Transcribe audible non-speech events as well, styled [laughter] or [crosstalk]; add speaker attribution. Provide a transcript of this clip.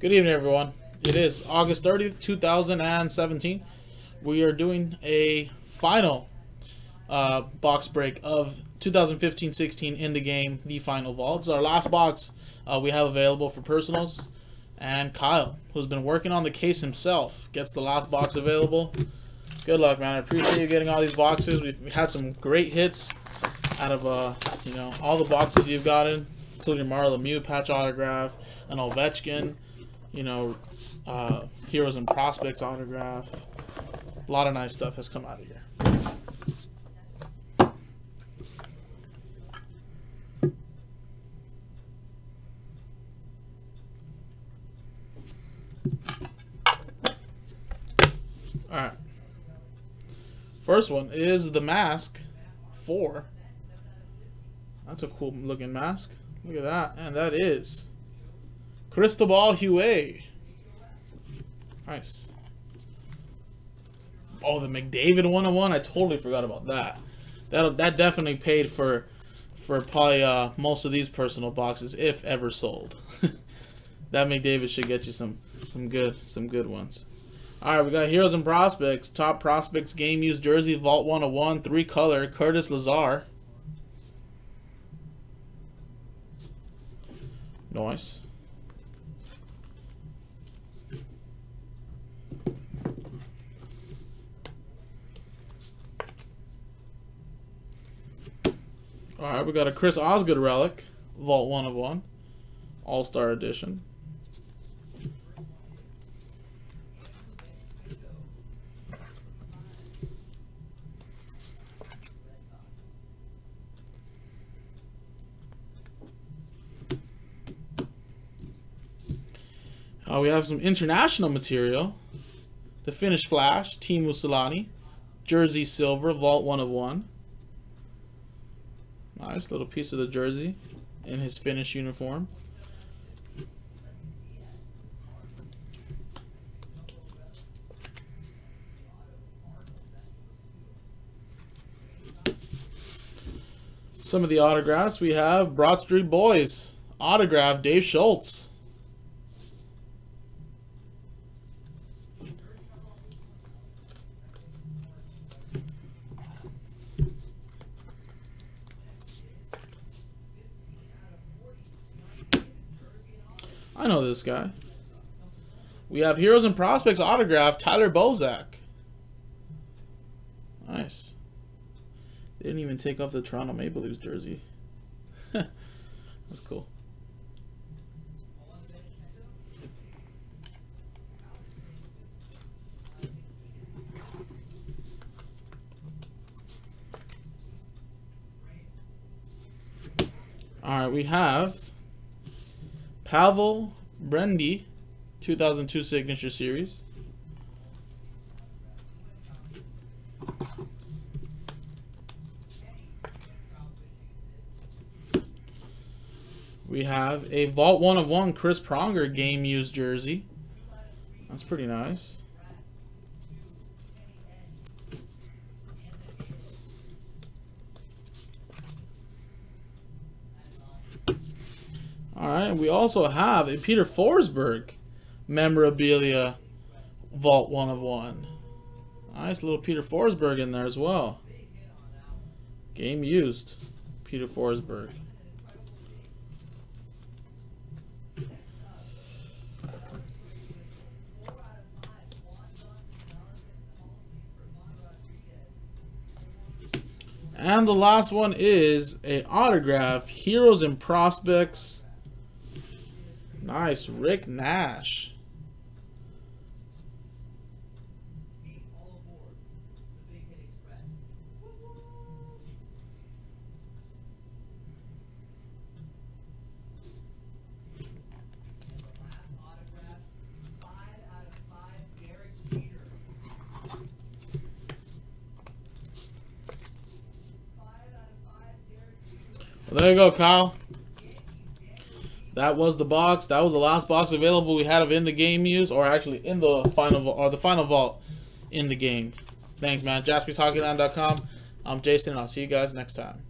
Speaker 1: Good evening, everyone. It is August 30th, 2017. We are doing a final uh, box break of 2015-16 in the game, the final vault. It's our last box uh, we have available for personals. And Kyle, who's been working on the case himself, gets the last box available. Good luck, man. I appreciate you getting all these boxes. We've had some great hits out of, uh, you know, all the boxes you've gotten, including Mario Lemieux patch autograph, an Ovechkin, you know, uh, Heroes and Prospects autograph. A lot of nice stuff has come out of here. Alright. First one is the mask 4. That's a cool looking mask. Look at that. And that is Cristobal Huet. Nice. Oh, the McDavid one-on-one. I totally forgot about that. That that definitely paid for for probably uh, most of these personal boxes, if ever sold. [laughs] that McDavid should get you some some good some good ones. All right, we got Heroes and Prospects. Top Prospects game used jersey, Vault 101, three color, Curtis Lazar. Nice. All right, we got a Chris Osgood relic, Vault 1 of 1, All-Star Edition. Uh, we have some international material. The Finnish Flash, Team Selanne. Jersey Silver, Vault 1 of 1. Nice little piece of the jersey in his Finnish uniform. Some of the autographs we have Broad Street Boys autograph Dave Schultz. I know this guy. We have Heroes and Prospects autograph, Tyler Bozak. Nice. They didn't even take off the Toronto Maple Leafs jersey. [laughs] That's cool. All right, we have Pavel Buendry, 2002 Signature Series. We have a Vault 1 of 1 Chris Pronger game used jersey. That's pretty nice. All right, we also have a Peter Forsberg memorabilia vault one of one. Nice little Peter Forsberg in there as well. Game used, Peter Forsberg. And the last one is a autograph, Heroes and Prospects Nice, Rick Nash. There you go, Kyle. That was the box. That was the last box available we had of in the game use, or actually in the final or the final vault in the game. Thanks, man. JaspysHockeyLand.com. I'm Jason, and I'll see you guys next time.